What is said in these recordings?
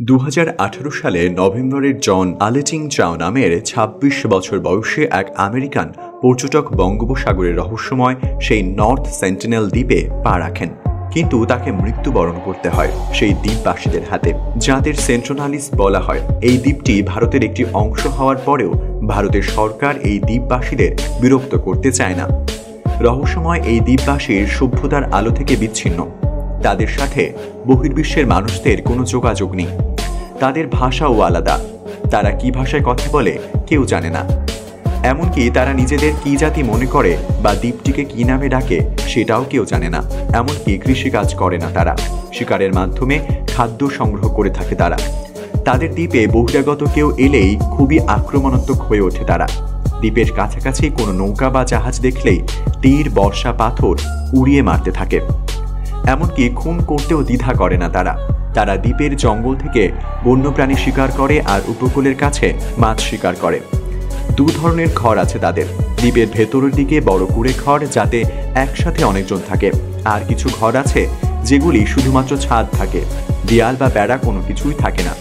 দু হাজার আঠেরো সালে নভেম্বরের জন আলেটিং চাও নামের ২৬ বছর বয়সে এক আমেরিকান পর্যটক বঙ্গোপসাগরের রহস্যময় সেই নর্থ সেন্টিনেল দ্বীপে পা রাখেন। কিন্তু তাকে মৃত্যুবরণ করতে হয় সেই দ্বীপবাসীদের হাতে, যাদের সেন্ট্রোনালিস বলা হয়। এই দ্বীপটি ভারতের একটি অংশ হওয়ার পরেও ভারতের সরকার এই দ্বীপবাসীদের বিরক্ত করতে চায় না। রহস্যময় এই দ্বীপবাসীর সভ্যতার আলো থেকে বিচ্ছিন্ন। তাদের সাথে বহির্বিশ্বের মানুষদের কোনো যোগাযোগ নেই। তাদের ভাষাও আলাদা। তারা কি ভাষায় কথা বলে কেউ জানে না। এমনকি তারা নিজেদের কি জাতি মনে করে বা দ্বীপটিকে কি নামে ডাকে সেটাও কেউ জানে না। এমনকি কৃষিকাজ করে না তারা। শিকারের মাধ্যমে খাদ্য সংগ্রহ করে থাকে তারা। তাদের দ্বীপে বহিরাগত কেউ এলেই খুবই আক্রমণাত্মক হয়ে ওঠে তারা। দ্বীপের কাছাকাছি কোনো নৌকা বা জাহাজ দেখলেই তীর, বর্ষা, পাথর উড়িয়ে মারতে থাকে। এমনকি খুন করতেও দ্বিধা করে না তারা। তারা দ্বীপের জঙ্গল থেকে বন্যপ্রাণী শিকার করে আর উপকূলের কাছে মাছ শিকার করে। দু ধরনের ঘর আছে তাদের। দ্বীপের ভেতরের দিকে বড় কুড়ে ঘর যাতে একসাথে অনেকজন থাকে। আর কিছু ঘর আছে যেগুলি শুধুমাত্র ছাদ থাকে। দেয়াল বা বেড়া কোনো কিছুই থাকে না।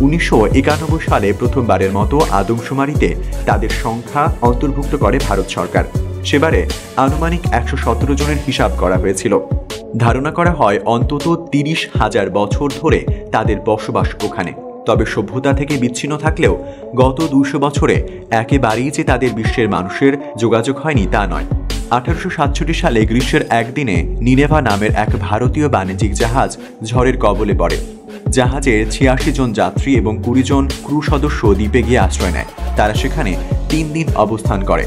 উনিশশো একানব্বই সালে প্রথমবারের মতো আদমশুমারিতে তাদের সংখ্যা অন্তর্ভুক্ত করে ভারত সরকার। সেবারে আনুমানিক একশো সতেরো জনের হিসাব করা হয়েছিল। ধারণা করা হয় অন্তত তিরিশ হাজার বছর ধরে তাদের বসবাস ওখানে। তবে সভ্যতা থেকে বিচ্ছিন্ন থাকলেও গত দুশো বছরে একেবারেই যে তাদের বিশ্বের মানুষের যোগাযোগ হয়নি তা নয়। আঠারোশো সালে গ্রীষ্মের একদিনে নিনেভা নামের এক ভারতীয় বাণিজ্যিক জাহাজ ঝড়ের কবলে পড়ে। জাহাজের ছিয়াশি জন যাত্রী এবং কুড়ি জন ক্রু সদস্য দ্বীপে গিয়ে আশ্রয় নেয়। তারা সেখানে তিন দিন অবস্থান করে।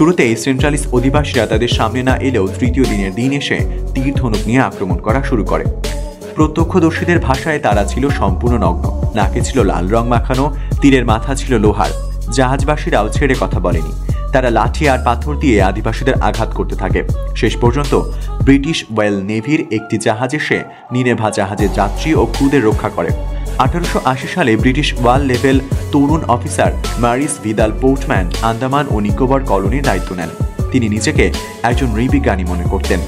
শুরুতেই সেন্ট্রালিস্ট অধিবাসীরা তাদের সামনে না এলেও তৃতীয় দিনের দিন এসে তীর ধনুক নিয়ে আক্রমণ করা শুরু করে। প্রত্যক্ষদর্শীদের ভাষায় তারা ছিল সম্পূর্ণ নগ্ন। নাকে ছিল লাল রং মাখানো, তীরের মাথা ছিল লোহার। জাহাজবাসীরাও ছেড়ে কথা বলেনি। তারা লাঠি আর পাথর দিয়ে আদিবাসীদের আঘাত করতে থাকে। শেষ পর্যন্ত ব্রিটিশ ওয়েল নেভির একটি জাহাজ এসে নিনেভা জাহাজের যাত্রী ও ক্রুদের রক্ষা করে। আঠারোশো আশি সালে ব্রিটিশ ওয়াল লেভেল তরুণ officer Maurice Vidal Portman Andaman ও নিকোবর কলোনির দায়িত্ব নেন। তিনি নিজেকে একজন নৃবিজ্ঞানী মনে করতেন।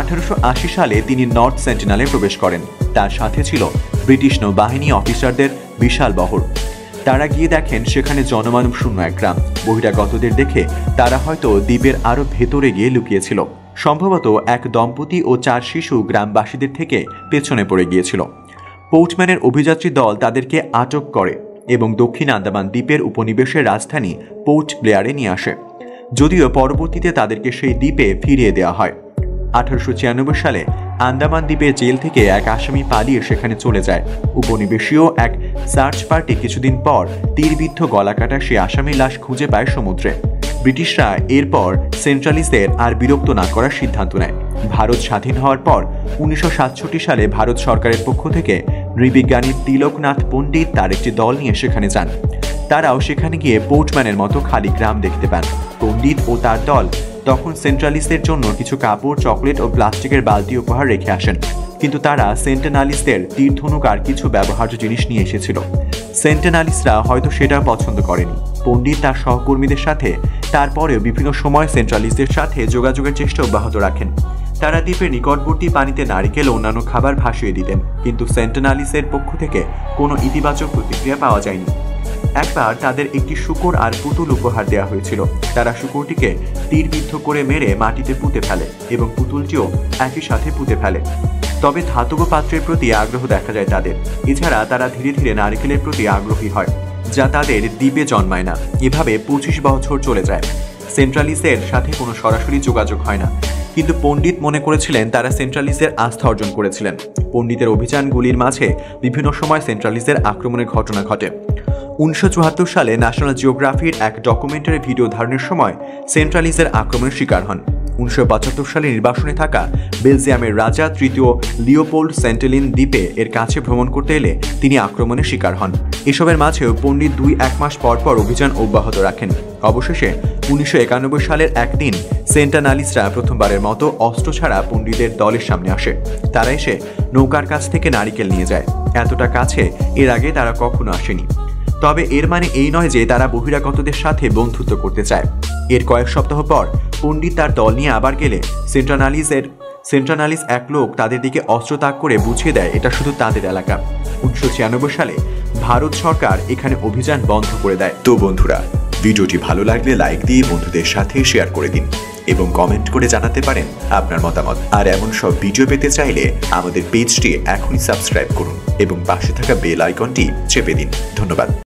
আঠারোশো সালে তিনি নর্থ সেন্টিনালে প্রবেশ করেন। তার সাথে ছিল ব্রিটিশ নৌবাহিনী অফিসারদের বিশাল বহর। তারা গিয়ে দেখেন সেখানে জনমানব শূন্য এক গ্রাম। বহিরাগতদের দেখে তারা হয়তো দ্বীপের আরও ভেতরে গিয়ে লুকিয়েছিল। সম্ভবত এক দম্পতি ও চার শিশু গ্রামবাসীদের থেকে পেছনে পড়ে গিয়েছিল। পোর্টম্যানের অভিযাত্রী দল তাদেরকে আটক করে এবং দক্ষিণ আন্দামান দ্বীপের উপনিবেশের রাজধানী পোর্ট ব্লেয়ারে নিয়ে আসে। যদিও পরবর্তীতে তাদেরকে সেই দ্বীপে ফিরিয়ে দেওয়া হয়। আঠারোশো ছিয়ানব্বই সালে আন্দামান দ্বীপে জেল থেকে এক আসামি পালিয়ে সেখানে চলে যায়। উপনিবেশীয় এক সার্চ পার্টি কিছুদিন পর তীরবিদ্ধ গলাকাটা সে আসামির লাশ খুঁজে পায় সমুদ্রে। ব্রিটিশরা এরপর সেন্ট্রালিস্টদের আর বিরক্ত না করার সিদ্ধান্ত নেয়। ভারত স্বাধীন হওয়ার পর উনিশশো সালে ভারত সরকারের পক্ষ থেকে নৃবিজ্ঞানী তিলকনাথ পণ্ডিত তার একটি দল নিয়ে সেখানে যান। তারাও সেখানে গিয়ে পোর্টম্যানের মতো খালি গ্রাম দেখতে পান। পণ্ডিত ও তার দল তখন সেন্ট্রালিস্টদের জন্য কিছু কাপড়, চকলেট ও প্লাস্টিকের বালতি উপহার রেখে আসেন। কিন্তু তারা সেন্টেনালিস্টদের তীর্থনুক আর কিছু ব্যবহার্য জিনিস নিয়ে এসেছিল। সেন্টেনালিস্টরা হয়তো সেটা পছন্দ করেনি। পণ্ডিত তার সহকর্মীদের সাথে তারপরেও বিভিন্ন সময় সেন্ট্রালিস্টদের সাথে যোগাযোগের চেষ্টা অব্যাহত রাখেন। তারা দ্বীপের নিকটবর্তী পানিতে নারিকেল অন্যান্য খাবার ভাসিয়ে দিতেন, কিন্তু সেন্টেনালিসের পক্ষ থেকে কোনো ইতিবাচক প্রতিক্রিয়া পাওয়া যায়নি। একবার তাদের একটি শুকর আর পুতুল উপহার দেওয়া হয়েছিল। তারা শুকরটিকে তীরবিদ্ধ করে মেরে মাটিতে পুঁতে ফেলে এবং পুতুলটিও একই সাথে পুঁতে ফেলে। তবে ধাতব পাত্রের প্রতি আগ্রহ দেখা যায় তাদের। এছাড়া তারা ধীরে ধীরে নারিকেলের প্রতি আগ্রহী হয়। যা তাদের দ্বীপে জন্মায় না। এভাবে পঁচিশ বছর চলে যায়। সেন্ট্রালিসের সাথে কোনো সরাসরি যোগাযোগ হয় না। কিন্তু পণ্ডিত মনে করেছিলেন তারা সেন্ট্রালিসের আস্থা অর্জন করেছিলেন। পণ্ডিতের অভিযানগুলির মাঝে বিভিন্ন সময় সেন্ট্রালিসের আক্রমণের ঘটনা ঘটে। উনিশশো চুয়াত্তর সালে ন্যাশনাল জিওগ্রাফির এক ডকুমেন্টারি ভিডিও ধারণের সময় সেন্ট্রালিসের আক্রমণের শিকার হন। উনিশশো সালে নির্বাসনে থাকা বেলজিয়ামের রাজা তৃতীয় লিওপোল্ড সেন্টেলিন দ্বীপে এর কাছে ভ্রমণ করতে এলে তিনি আক্রমণের শিকার হন। এসবের মাঝেও পণ্ডিত দুই এক মাস পর পর অভিযান অব্যাহত রাখেন। অবশেষে উনিশশো একানব্বই সালের একদিন সেন্টানালিসরা প্রথমবারের মতো অস্ত্র ছাড়া পণ্ডিতের দলের সামনে আসে। তারা এসে নৌকার কাছ থেকে নারিকেল নিয়ে যায়। এতটা কাছে এর আগে তারা কখনো আসেনি। তবে এর মানে এই নয় যে তারা বহিরাগতদের সাথে বন্ধুত্ব করতে চায়। এর কয়েক সপ্তাহ পর পণ্ডিত তার দল নিয়ে আবার গেলে সেন্ট্রানালিজের সেন্ট্রানালিস এক লোক তাদের দিকে অস্ত্র তাক করে বুঝিয়ে দেয়, এটা শুধু তাদের এলাকা। উনিশশো ছিয়ানব্বই সালে ভারত সরকার এখানে অভিযান বন্ধ করে দেয়। তো বন্ধুরা, ভিডিওটি ভালো লাগলে লাইক দিয়ে বন্ধুদের সাথে শেয়ার করে দিন এবং কমেন্ট করে জানাতে পারেন আপনার মতামত। আর এমন সব ভিডিও পেতে চাইলে আমাদের পেজটি এখনই সাবস্ক্রাইব করুন এবং পাশে থাকা বেল আইকনটি চেপে দিন। ধন্যবাদ।